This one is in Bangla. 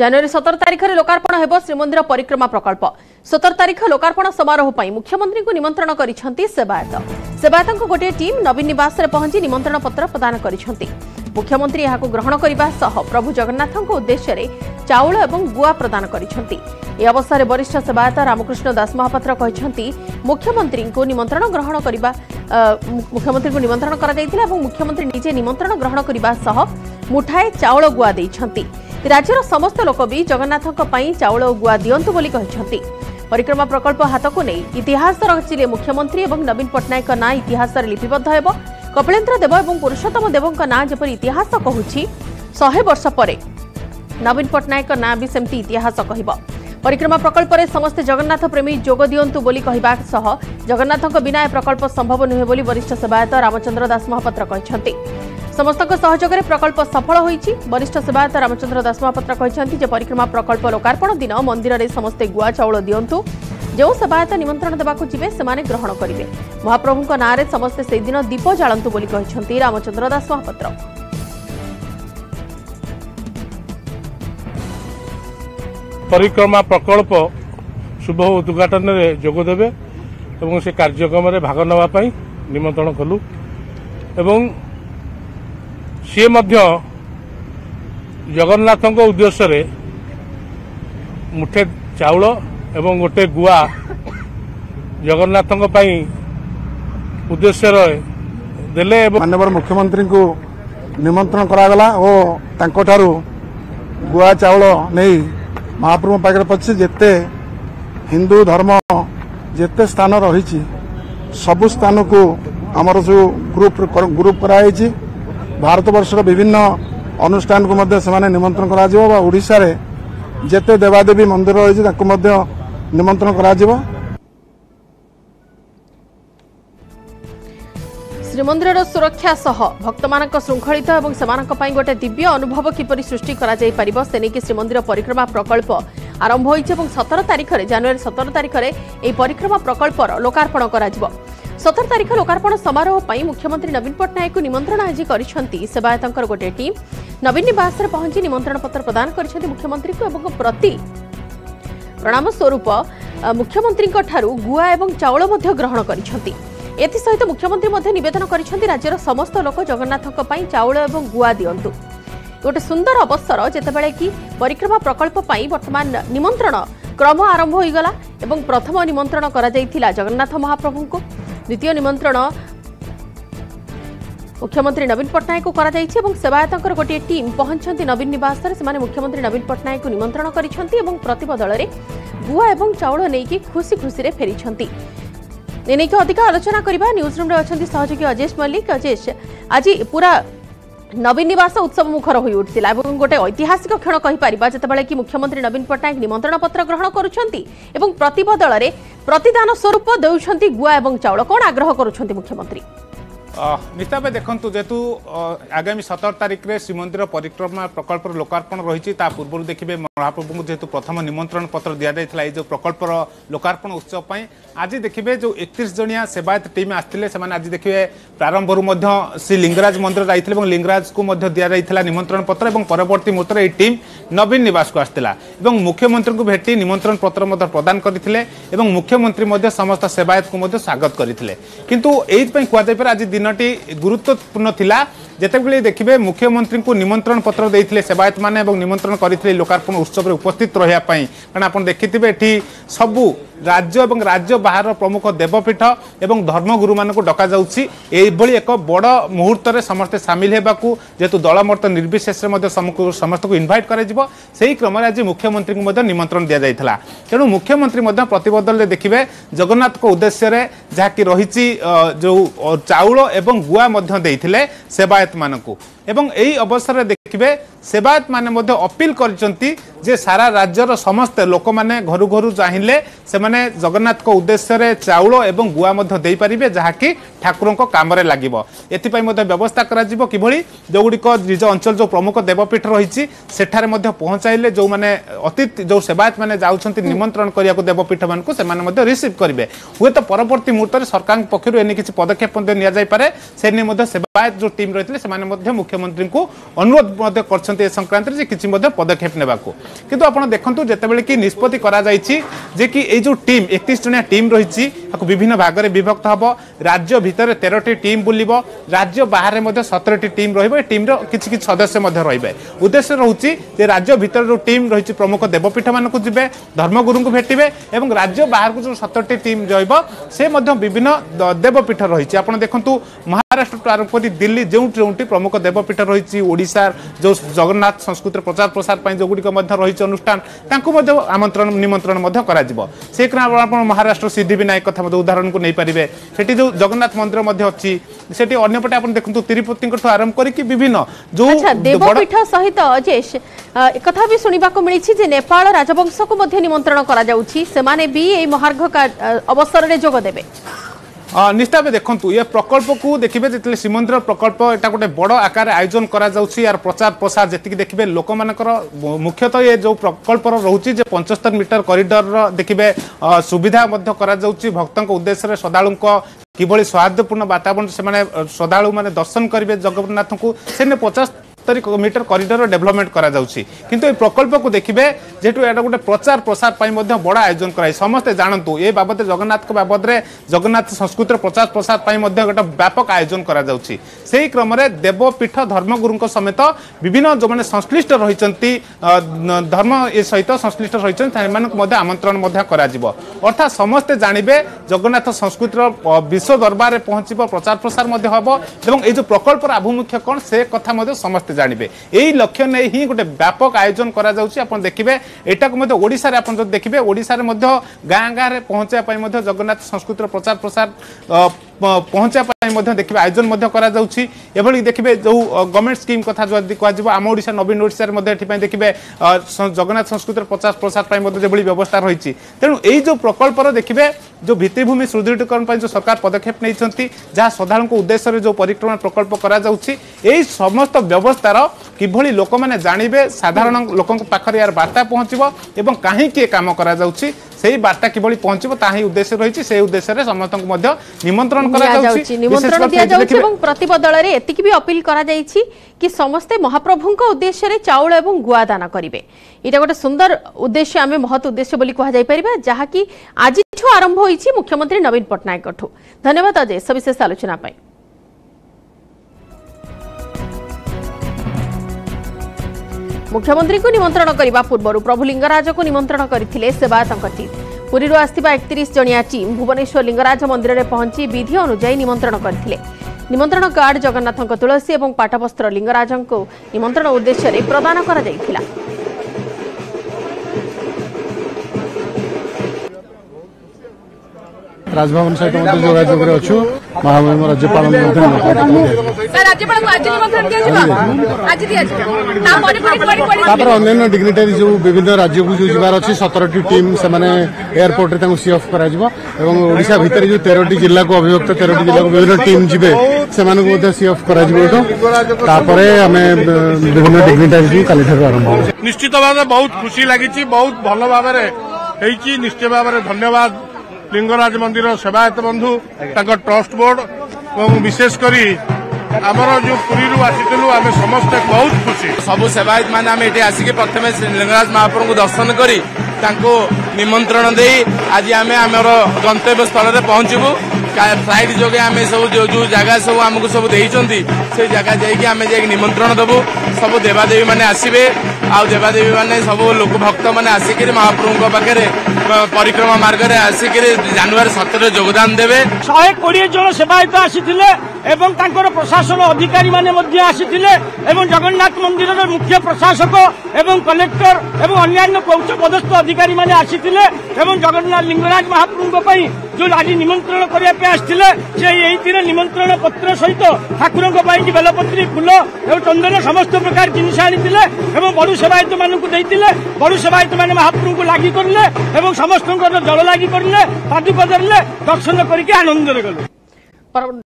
ଜାନୁଆରୀ ସତର ତାରିଖରେ ଲୋକାର୍ପଣ ହେବ ଶ୍ରୀମନ୍ଦିର ପରିକ୍ରମା ପ୍ରକଳ୍ପ ସତର ତାରିଖ ଲୋକାର୍ପଣ ସମାରୋହ ପାଇଁ ମୁଖ୍ୟମନ୍ତ୍ରୀଙ୍କୁ ନିମନ୍ତ୍ରଣ କରିଛନ୍ତି ସେବାୟତ ସେବାୟତଙ୍କ ଗୋଟିଏ ଟିମ୍ ନବୀନ ନିବାସରେ ପହଞ୍ଚି ନିମନ୍ତ୍ରଣ ପତ୍ର ପ୍ରଦାନ କରିଛନ୍ତି ମୁଖ୍ୟମନ୍ତ୍ରୀ ଏହାକୁ ଗ୍ରହଣ କରିବା ସହ ପ୍ରଭୁ ଜଗନ୍ନାଥଙ୍କ ଉଦ୍ଦେଶ୍ୟରେ ଚାଉଳ ଏବଂ ଗୁଆ ପ୍ରଦାନ କରିଛନ୍ତି ଏହି ଅବସରରେ ବରିଷ୍ଠ ସେବାୟତ ରାମକୃଷ୍ଣ ଦାସମହାପାତ୍ର କହିଛନ୍ତି ମୁଖ୍ୟମନ୍ତ୍ରୀଙ୍କୁ ନିମନ୍ତ୍ରଣ ଗ୍ରହଣ କରିବା ମୁଖ୍ୟମନ୍ତ୍ରୀଙ୍କୁ ନିମନ୍ତ୍ରଣ କରାଯାଇଥିଲା ଏବଂ ମୁଖ୍ୟମନ୍ତ୍ରୀ ନିଜେ ନିମନ୍ତ୍ରଣ ଗ୍ରହଣ କରିବା ସହ ମୁଠାଏ ଚାଉଳ ଗୁଆ ଦେଇଛନ୍ତି ରାଜ୍ୟର ସମସ୍ତ ଲୋକ ବି ଜଗନ୍ନାଥଙ୍କ ପାଇଁ ଚାଉଳ ଓ ଗୁଆ ଦିଅନ୍ତୁ ବୋଲି କହିଛନ୍ତି ପରିକ୍ରମା ପ୍ରକଳ୍ପ ହାତକୁ ନେଇ ଇତିହାସ ରଚିଲେ ମୁଖ୍ୟମନ୍ତ୍ରୀ ଏବଂ ନବୀନ ପଟ୍ଟନାୟକଙ୍କ ନାଁ ଇତିହାସରେ ଲିପିବଦ୍ଧ ହେବ କପିଳେନ୍ଦ୍ର ଦେବ ଏବଂ ପୁରୁଷୋତ୍ତମ ଦେବଙ୍କ ନାଁ ଯେପରି ଇତିହାସ କହୁଛି ଶହେ ବର୍ଷ ପରେ ନବୀନ ପଟ୍ଟନାୟକଙ୍କ ନାଁ ବି ସେମିତି ଇତିହାସ କହିବ ପରିକ୍ରମା ପ୍ରକଳ୍ପରେ ସମସ୍ତେ ଜଗନ୍ନାଥ ପ୍ରେମୀ ଯୋଗ ଦିଅନ୍ତୁ ବୋଲି କହିବା ସହ ଜଗନ୍ନାଥଙ୍କ ବିନା ଏ ପ୍ରକଳ୍ପ ସମ୍ଭବ ନୁହେଁ ବୋଲି ବରିଷ୍ଠ ସେବାୟତ ରାମଚନ୍ଦ୍ର ଦାସ ମହାପାତ୍ର କହିଛନ୍ତି ସମସ୍ତଙ୍କ ସହଯୋଗରେ ପ୍ରକଳ୍ପ ସଫଳ ହୋଇଛି ବରିଷ୍ଠ ସେବାୟତ ରାମଚନ୍ଦ୍ର ଦାସମହାପାତ୍ର କହିଛନ୍ତି ଯେ ପରିକ୍ରମା ପ୍ରକଳ୍ପ ଲୋକାର୍ପଣ ଦିନ ମନ୍ଦିରରେ ସମସ୍ତେ ଗୁଆ ଚାଉଳ ଦିଅନ୍ତୁ ଯେଉଁ ସେବାୟତ ନିମନ୍ତ୍ରଣ ଦେବାକୁ ଯିବେ ସେମାନେ ଗ୍ରହଣ କରିବେ ମହାପ୍ରଭୁଙ୍କ ନାଁରେ ସମସ୍ତେ ସେହିଦିନ ଦୀପ ଜାଳନ୍ତୁ ବୋଲି କହିଛନ୍ତି ରାମଚନ୍ଦ୍ର ଦାସ ପରିକ୍ରମା ପ୍ରକଳ୍ପ ଶୁଭ ଉଦ୍ଘାଟନରେ ଯୋଗଦେବେ ଏବଂ ସେ କାର୍ଯ୍ୟକ୍ରମରେ ଭାଗ ନେବା ପାଇଁ ନିମନ୍ତ୍ରଣ କଲୁ ଏବଂ ସିଏ ମଧ୍ୟ ଜଗନ୍ନାଥଙ୍କ ଉଦ୍ଦେଶ୍ୟରେ ମୁଠେ ଚାଉଳ ଏବଂ ଗୋଟେ ଗୁଆ ଜଗନ୍ନାଥଙ୍କ ପାଇଁ ଉଦ୍ଦେଶ୍ୟରେ ଦେଲେ ଏବଂ ମାନ୍ୟବର ମୁଖ୍ୟମନ୍ତ୍ରୀଙ୍କୁ ନିମନ୍ତ୍ରଣ କରାଗଲା ଓ ତାଙ୍କଠାରୁ ଗୁଆ ଚାଉଳ ନେଇ ମହାପ୍ରଭୁଙ୍କ ପାଖରେ ପଛି ଯେତେ ହିନ୍ଦୁ ଧର୍ମ ଯେତେ ସ୍ଥାନ ରହିଛି ସବୁ ସ୍ଥାନକୁ ଆମର ଯେଉଁ ଗ୍ରୁପ୍ ଗ୍ରୁପ୍ କରାଯାଇଛି ଭାରତବର୍ଷର ବିଭିନ୍ନ ଅନୁଷ୍ଠାନକୁ ମଧ୍ୟ ସେମାନେ ନିମନ୍ତ୍ରଣ କରାଯିବ ବା ଓଡ଼ିଶାରେ ଯେତେ ଦେବାଦେବୀ ମନ୍ଦିର ରହିଛି ତାକୁ ମଧ୍ୟ ନିମନ୍ତ୍ରଣ କରାଯିବ ଶ୍ରୀମନ୍ଦିରର ସୁରକ୍ଷା ସହ ଭକ୍ତମାନଙ୍କ ଶୃଙ୍ଖଳିତ ଏବଂ ସେମାନଙ୍କ ପାଇଁ ଗୋଟିଏ ଦିବ୍ୟ ଅନୁଭବ କିପରି ସୃଷ୍ଟି କରାଯାଇପାରିବ ସେ ନେଇକି ଶ୍ରୀମନ୍ଦିର ପରିକ୍ରମା ପ୍ରକଳ୍ପ ଆରମ୍ଭ ହୋଇଛି ଏବଂ ସତର ତାରିଖରେ ଜାନୁଆରୀ ସତର ତାରିଖରେ ଏହି ପରିକ୍ରମା ପ୍ରକଳ୍ପର ଲୋକାର୍ପଣ କରାଯିବ सतर तारिख लोकाण सम मुख्यमंत्री नवीन पट्टनायक निमन्त्रण आज गरिन्छ सेवायत गोटे टीम नवीन नासर पहुँच पत्र प्रदान मुख्यमंत्री गरिन्छ प्रति प्रणाम स्वरूप मुख्यमंत्री गुआ ग्रहण मुख्यमन्त्री गुवा चाउलस मुख्यमन्त्री नोक जगन्नाथ गुआ गुवा गोटे सुन्दर अवसर कि परिक्रमा प्रकल्प वर्तमान निमन्त्रण क्रम आरंभ प्रथम आरम्भलाथम निमन्त्रणा जगन्नाथ महाप्रभु को দ্বিতীয় নিমন্ত্রণ মুখ্যমন্ত্রী নবীন পট্টনাক করা যাইছে এবং সেবায়তঙ্কর গোটিয়ে টিম পৌঁছান নবীন নিবাসে সে মুখ্যমন্ত্রী নবীন পট্টনাক নিমন্ত্রণ করেছেন এবং প্রত বদলরে গুয়া এবং চাউল নেই খুশি খুশি ফেরি এনে অধিক আলোচনা করা নিউজ রুমে অনেক সহযোগী অজেশ মল্লিক অজেশ আজ পুরা নবীন নিবাস উৎসব মুখর হয়ে উঠি এবং গোটে ঐতিহাসিক ক্ষণ কহিপার যেতবে কি মুখ্যমন্ত্রী নবীন পট্টনাক নিমন্ত্রণ পত্র গ্রহণ করছেন এবং প্রত বদলরে প্রতদান স্বরূপ দেউছেন গুয়া এবং চাউল কোণ আগ্রহ করছেন মুখ্যমন্ত্রী ନିତାବେ ଦେଖନ୍ତୁ ଯେହେତୁ ଆଗାମୀ ସତର ତାରିଖରେ ଶ୍ରୀମନ୍ଦିର ପରିକ୍ରମା ପ୍ରକଳ୍ପର ଲୋକାର୍ପଣ ରହିଛି ତା ପୂର୍ବରୁ ଦେଖିବେ ମହାପ୍ରଭୁଙ୍କୁ ଯେହେତୁ ପ୍ରଥମ ନିମନ୍ତ୍ରଣ ପତ୍ର ଦିଆଯାଇଥିଲା ଏଇ ଯେଉଁ ପ୍ରକଳ୍ପର ଲୋକାର୍ପଣ ଉତ୍ସବ ପାଇଁ ଆଜି ଦେଖିବେ ଯେଉଁ ଏକତିରିଶ ଜଣିଆ ସେବାୟତ ଟିମ୍ ଆସିଥିଲେ ସେମାନେ ଆଜି ଦେଖିବେ ପ୍ରାରମ୍ଭରୁ ମଧ୍ୟ ଶ୍ରୀ ଲିଙ୍ଗରାଜ ମନ୍ଦିର ଯାଇଥିଲେ ଏବଂ ଲିଙ୍ଗରାଜକୁ ମଧ୍ୟ ଦିଆଯାଇଥିଲା ନିମନ୍ତ୍ରଣ ପତ୍ର ଏବଂ ପରବର୍ତ୍ତୀ ମୁହୂର୍ତ୍ତରେ ଏହି ଟିମ୍ ନବୀନ ନିବାସକୁ ଆସିଥିଲା ଏବଂ ମୁଖ୍ୟମନ୍ତ୍ରୀଙ୍କୁ ଭେଟି ନିମନ୍ତ୍ରଣ ପତ୍ର ମଧ୍ୟ ପ୍ରଦାନ କରିଥିଲେ ଏବଂ ମୁଖ୍ୟମନ୍ତ୍ରୀ ମଧ୍ୟ ସମସ୍ତ ସେବାୟତକୁ ମଧ୍ୟ ସ୍ୱାଗତ କରିଥିଲେ କିନ୍ତୁ ଏଇଥିପାଇଁ କୁହାଯାଇପାରେ ଆଜି ଦିନ দিনটি গুরুত্বপূর্ণ লা যেতবে দেখবে মুখ্যমন্ত্রী নিমন্ত্রণ পত্র দিয়ে সেবায়ত মানে এবং নিমন্ত্রণ করে লোকার্পণ উৎসবের উপস্থিত রহবা কারণ আপনার দেখি এটি সবু ରାଜ୍ୟ ଏବଂ ରାଜ୍ୟ ବାହାରର ପ୍ରମୁଖ ଦେବପୀଠ ଏବଂ ଧର୍ମଗୁରୁମାନଙ୍କୁ ଡକାଯାଉଛି ଏଇଭଳି ଏକ ବଡ଼ ମୁହୂର୍ତ୍ତରେ ସମସ୍ତେ ସାମିଲ ହେବାକୁ ଯେହେତୁ ଦଳମତ ନିର୍ବିଶେଷରେ ମଧ୍ୟ ସମସ୍ତଙ୍କୁ ଇନଭାଇଟ୍ କରାଯିବ ସେହି କ୍ରମରେ ଆଜି ମୁଖ୍ୟମନ୍ତ୍ରୀଙ୍କୁ ମଧ୍ୟ ନିମନ୍ତ୍ରଣ ଦିଆଯାଇଥିଲା ତେଣୁ ମୁଖ୍ୟମନ୍ତ୍ରୀ ମଧ୍ୟ ପ୍ରତିବଦଳରେ ଦେଖିବେ ଜଗନ୍ନାଥଙ୍କ ଉଦ୍ଦେଶ୍ୟରେ ଯାହାକି ରହିଛି ଯେଉଁ ଚାଉଳ ଏବଂ ଗୁଆ ମଧ୍ୟ ଦେଇଥିଲେ ସେବାୟତମାନଙ୍କୁ এবং এই অবসরে দেখবে সেবায়ত মানে মধ্যে অপিল করছেন যে সারা রাজ্যর সমস্ত লোক মানে ঘর ঘর চাইলে সে জগন্নাথ উদ্দেশ্যে চাউল এবং গুয়া মধ্যে দিয়ে যাকি ঠাকুর কামরে লাগিব এথিপাই মধ্যে ব্যবস্থা করা কিভাবে যেগুড়ি নিজ অঞ্চল যে প্রমুখ দেবপীঠ রয়েছে সেঠারে মধ্যে পৌঁছাইলে যে অতীত যে সেবায়ত মানে যাচ্ছেন নিমন্ত্রণ করা দেবপীঠ মানুষ সে রিসিভ করবে হুয়েত পরবর্তী মুহূর্তে সরকার পক্ষ এনে কিছু পদক্ষেপ নিয়ে যাইপরে সে নিয়ে সেবায়ত যে টিম রয়েছে সে মুখ্য ମୁଖ୍ୟମନ୍ତ୍ରୀଙ୍କୁ ଅନୁରୋଧ ମଧ୍ୟ କରିଛନ୍ତି ଏ ସଂକ୍ରାନ୍ତରେ ଯେ କିଛି ମଧ୍ୟ ପଦକ୍ଷେପ ନେବାକୁ କିନ୍ତୁ ଆପଣ ଦେଖନ୍ତୁ ଯେତେବେଳେ କି ନିଷ୍ପତ୍ତି କରାଯାଇଛି ଯେ କି ଏଇ ଯେଉଁ ଟିମ୍ ଏକତିରିଶ ଜଣିଆ ଟିମ୍ ରହିଛି ତାକୁ ବିଭିନ୍ନ ଭାଗରେ ବିଭକ୍ତ ହେବ ରାଜ୍ୟ ଭିତରେ ତେରଟି ଟିମ୍ ବୁଲିବ ରାଜ୍ୟ ବାହାରେ ମଧ୍ୟ ସତରଟି ଟିମ୍ ରହିବ ଏ ଟିମ୍ର କିଛି କିଛି ସଦସ୍ୟ ମଧ୍ୟ ରହିବେ ଉଦ୍ଦେଶ୍ୟ ରହୁଛି ଯେ ରାଜ୍ୟ ଭିତରେ ଯେଉଁ ଟିମ୍ ରହିଛି ପ୍ରମୁଖ ଦେବପୀଠମାନଙ୍କୁ ଯିବେ ଧର୍ମଗୁରୁଙ୍କୁ ଭେଟିବେ ଏବଂ ରାଜ୍ୟ ବାହାରକୁ ଯେଉଁ ସତରଟି ଟିମ୍ ରହିବ ସେ ମଧ୍ୟ ବିଭିନ୍ନ ଦେବପୀଠ ରହିଛି ଆପଣ ଦେଖନ୍ତୁ ମହାରାଷ୍ଟ୍ରଠୁ ଆରମ୍ଭ କରି ଦିଲ୍ଲୀ ଯେଉଁଠି ଯେଉଁଠି ପ୍ରମୁଖ ଦେବ ଶୈବପୀଠ ରହିଛି ଓଡ଼ିଶାର ଯେଉଁ ଜଗନ୍ନାଥ ସଂସ୍କୃତିର ପ୍ରଚାର ପ୍ରସାର ପାଇଁ ଯେଉଁଗୁଡ଼ିକ ମଧ୍ୟ ରହିଛି ଅନୁଷ୍ଠାନ ତାଙ୍କୁ ମଧ୍ୟ ଆମନ୍ତ୍ରଣ ନିମନ୍ତ୍ରଣ ମଧ୍ୟ କରାଯିବ ସେ କାରଣ ଆପଣ ମହାରାଷ୍ଟ୍ର ସିଦ୍ଧି ବିନାୟକ କଥା ମଧ୍ୟ ଉଦାହରଣକୁ ନେଇପାରିବେ ସେଠି ଯେଉଁ ଜଗନ୍ନାଥ ମନ୍ଦିର ମଧ୍ୟ ଅଛି ସେଠି ଅନ୍ୟପଟେ ଆପଣ ଦେଖନ୍ତୁ ତିରୁପତିଙ୍କଠୁ ଆରମ୍ଭ କରିକି ବିଭିନ୍ନ ଯେଉଁ ଦେବପୀଠ ସହିତ ଯେ ଏକଥା ବି ଶୁଣିବାକୁ ମିଳିଛି ଯେ ନେପାଳ ରାଜବଂଶକୁ ମଧ୍ୟ ନିମନ୍ତ୍ରଣ କରାଯାଉଛି ସେମାନେ ବି ଏହି ମହାର୍ଘ ଅବସରରେ ଯୋଗ ଦେବେ নিশ্চিত ভাবে দেখুন এ প্রকল্পক দেখবে যেত শ্রীমন্দির প্রকল্প এটা গোটে বড় আকারে আয়োজন করা যাচ্ছে আর প্রচার প্রসার যেত দেখবে লোক মানকর মুখ্যতঃ এ যে প্রকল্পর রয়েছে যে পঞ্চস্তর মিটর করিডর দেখবে সুবিধা মধ্য করা যাচ্ছে ভক্তঙ্ক উদ্দেশ্যে শ্রদ্ধাড়ুঙ্ক কিভাবে সৌহার্দ্যপূর্ণ বাতাবরণ সে শ্রদ্ধাড়ু মানে দর্শন করবে জগন্নাথকে সে পচাশ ସତୁରି ମିଟର କରିଡର ଡେଭଲପମେଣ୍ଟ କରାଯାଉଛି କିନ୍ତୁ ଏ ପ୍ରକଳ୍ପକୁ ଦେଖିବେ ଯେହେତୁ ଏଇଟା ଗୋଟେ ପ୍ରଚାର ପ୍ରସାର ପାଇଁ ମଧ୍ୟ ବଡ଼ ଆୟୋଜନ କରାଯାଇଛି ସମସ୍ତେ ଜାଣନ୍ତୁ ଏ ବାବଦରେ ଜଗନ୍ନାଥଙ୍କ ବାବଦରେ ଜଗନ୍ନାଥ ସଂସ୍କୃତିର ପ୍ରଚାର ପ୍ରସାର ପାଇଁ ମଧ୍ୟ ଗୋଟେ ବ୍ୟାପକ ଆୟୋଜନ କରାଯାଉଛି ସେହି କ୍ରମରେ ଦେବପୀଠ ଧର୍ମଗୁରୁଙ୍କ ସମେତ ବିଭିନ୍ନ ଯେଉଁମାନେ ସଂଶ୍ଳିଷ୍ଟ ରହିଛନ୍ତି ଧର୍ମ ଏ ସହିତ ସଂଶ୍ଳିଷ୍ଟ ରହିଛନ୍ତି ସେମାନଙ୍କୁ ମଧ୍ୟ ଆମନ୍ତ୍ରଣ ମଧ୍ୟ କରାଯିବ ଅର୍ଥାତ ସମସ୍ତେ ଜାଣିବେ ଜଗନ୍ନାଥ ସଂସ୍କୃତିର ବିଶ୍ୱ ଦରବାରରେ ପହଞ୍ଚିବ ପ୍ରଚାର ପ୍ରସାର ମଧ୍ୟ ହେବ ଏବଂ ଏ ଯେଉଁ ପ୍ରକଳ୍ପର ଆଭିମୁଖ୍ୟ କ'ଣ ସେ କଥା ମଧ୍ୟ ସମସ୍ତେ জাঁবে এই লক্ষ্য নেই হি গোটে ব্যাপক আয়োজন করা যাচ্ছে আপনার দেখবে এটাকে মধ্যে ওড়শার আপনার যদি দেখবে ওড়শার মধ্যে গাঁ গাঁরে পৌঁছাই জগন্নাথ সংস্কৃতির প্রচার প্রসার পৌঁছা देखिए आयोजन एभଳି देखिए जो गवर्नमेंट स्कीम कथा जदि कह आम ओडा नवीन ओडार देखिए जगन्नाथ संस्कृत प्रचार प्रसार जो व्यवस्था रही तेणु यही जो प्रकल्पर देखिए जो ভিত্তিভূমি সুদৃঢ়ীকরণ পাই যে সরকার পদক্ষেপ নিয়েছেন যা সাধারণ উদ্দেশ্যে যে পরিক্রমা প্রকল্প করা যাচ্ছে এই সমস্ত ব্যবস্থার কিভাবে লোক মানে জাঁবে সাধারণ লোক পাখে ইয়ার বার্তা পৌঁছব এবং কাহিকি এ কাম করা যাচ্ছে সেই বার্তা কিভাবে পৌঁছব তাহি উদ্দেশ্য রয়েছে সেই উদ্দেশ্যে সমস্ত নিমন্ত্রণ করা যাচ্ছে আমন্ত্রণ যাচ্ছে এবং প্রতিবদলরে এতিকি বি অপিল করা যাইছি কি সমস্তে মহাপ্রভুঙ্ক উদ্দেশ্যে চাউল এবং গুয়া দান করিবে এটা গোটে সুন্দর উদ্দেশ্য আমি মহৎ উদ্দেশ্য বলি কুহা যাই পারিবা যাহা কি আজি আজিঠু আরম্ভ হইছি মুখ্যমন্ত্রী নবীন পটনায়ক পট্টনায়কঠু ধন্যবাদ অজয় সবিশেষ আলোচনা পাই মুখ্যমন্ত্রী নিমন্ত্রণ করা পূর্ব প্রভু লিঙ্গরাজক নিমন্ত্রণ করে সেবা তাঁর ପୁରୀରୁ ଆସିଥିବା ଏକତିରିଶ ଜଣିଆ ଟିମ୍ ଭୁବନେଶ୍ୱର ଲିଙ୍ଗରାଜ ମନ୍ଦିରରେ ପହଞ୍ଚି ବିଧି ଅନୁଯାୟୀ ନିମନ୍ତ୍ରଣ କରିଥିଲେ ନିମନ୍ତ୍ରଣ କାର୍ଡ ଜଗନ୍ନାଥଙ୍କ ତୁଳସୀ ଏବଂ ପାଟବସ୍ତ୍ର ଲିଙ୍ଗରାଜଙ୍କୁ ନିମନ୍ତ୍ରଣ ଉଦ୍ଦେଶ୍ୟରେ ପ୍ରଦାନ କରାଯାଇଥିଲା ରାଜଭବନ ସହିତ ମଧ୍ୟ ଯୋଗାଯୋଗରେ ଅଛୁ ମହାମହିମ ରାଜ୍ୟପାଳ ମଧ୍ୟ ତାପରେ ଅନ୍ୟାନ୍ୟ ଡିଗ୍ନିଟାରୀ ଯେଉଁ ବିଭିନ୍ନ ରାଜ୍ୟକୁ ଯେଉଁ ଯିବାର ଅଛି ସତରଟି ଟିମ୍ ସେମାନେ ଏୟାରପୋର୍ଟରେ ତାଙ୍କୁ ସି ଅଫ୍ କରାଯିବ ଏବଂ ଓଡ଼ିଶା ଭିତରେ ଯେଉଁ ତେରଟି ଜିଲ୍ଲାକୁ ଅଭିଭକ୍ତ ତେରଟି ଜିଲ୍ଲାକୁ ବିଭିନ୍ନ ଟିମ୍ ଯିବେ ସେମାନଙ୍କୁ ମଧ୍ୟ ସି ଅଫ୍ କରାଯିବ ଏଠୁ ତାପରେ ଆମେ ବିଭିନ୍ନ ଡିଗ୍ନିଟାରୀ କାଲିଠାରୁ ଆରମ୍ଭ ହେବ ନିଶ୍ଚିତ ଭାବେ ବହୁତ ଖୁସି ଲାଗିଛି ବହୁତ ଭଲ ଭାବରେ ହେଇଛି ନିଶ୍ଚୟ ଭାବରେ ଧନ୍ୟବାଦ লিঙ্গরাজ মন্দির সেবায়ত বন্ধু তাঙ্ক ট্রষ্ট বোর্ড এবং বিশেষ করে আমার যে পুরী আসিলু আমি সমস্তে বহু খুশি সবু সেবায়ত মানে আমি এটি আসিকি প্রথমে লিঙ্গরাজ মহাপ্রভু দর্শন করে ତାଙ୍କୁ ନିମନ୍ତ୍ରଣ ଦେଇ ଆଜି ଆମେ ଆମର ଗନ୍ତବ୍ୟ ସ୍ଥଳରେ ପହଞ୍ଚିବୁ ଫ୍ଲାଇଟ୍ ଯୋଗେ ଆମେ ସବୁ ଯେଉଁ ଜାଗା ସବୁ ଆମକୁ ସବୁ ଦେଇଛନ୍ତି ସେ ଜାଗା ଯାଇକି ଆମେ ଯାଇକି ନିମନ୍ତ୍ରଣ ଦେବୁ ସବୁ ଦେବାଦେବୀମାନେ ଆସିବେ ଆଉ ଦେବାଦେବୀମାନେ ସବୁ ଲୋକ ଭକ୍ତମାନେ ଆସିକିରି ମହାପ୍ରଭୁଙ୍କ ପାଖରେ ପରିକ୍ରମା ମାର୍ଗରେ ଆସିକିରି ଜାନୁଆରୀ ସତରରେ ଯୋଗଦାନ ଦେବେ ଶହେ କୋଡ଼ିଏ ଜଣ ସେବାୟତ ଆସିଥିଲେ ଏବଂ ତାଙ୍କର ପ୍ରଶାସନ ଅଧିକାରୀମାନେ ମଧ୍ୟ ଆସିଥିଲେ ଏବଂ ଜଗନ୍ନାଥ ମନ୍ଦିରର ମୁଖ୍ୟ ପ୍ରଶାସକ ଏବଂ କଲେକ୍ଟର ଏବଂ ଅନ୍ୟାନ୍ୟ ପୌଚ ପଦସ୍ଥ ଅଧିକାରୀମାନେ ଆସିଥିଲେ ଏବଂ ଜଗନ୍ନାଥ ଲିଙ୍ଗରାଜ ମହାପ୍ରଭୁଙ୍କ ପାଇଁ ଯେଉଁ ଆଜି ନିମନ୍ତ୍ରଣ କରିବା ପାଇଁ ଆସିଥିଲେ ସେ ଏଇଥିରେ ନିମନ୍ତ୍ରଣ ପତ୍ର ସହିତ ଠାକୁରଙ୍କ ପାଇଁ ବେଲପତ୍ରୀ ଫୁଲ ଏବଂ ଚନ୍ଦନ ସମସ୍ତ ପ୍ରକାର ଜିନିଷ ଆଣିଥିଲେ ଏବଂ ବଡ଼ୁ ସେବାୟତମାନଙ୍କୁ ଦେଇଥିଲେ ବଡ଼ୁ ସେବାୟତମାନେ ମହାପ୍ରଭୁଙ୍କୁ ଲାଗି କରିଲେ ଏବଂ ସମସ୍ତଙ୍କର ଜଳ ଲାଗି କରିଲେ ପାଦୁକ ଧରିଲେ ଦର୍ଶନ କରିକି ଆନନ୍ଦରେ ଗଲେ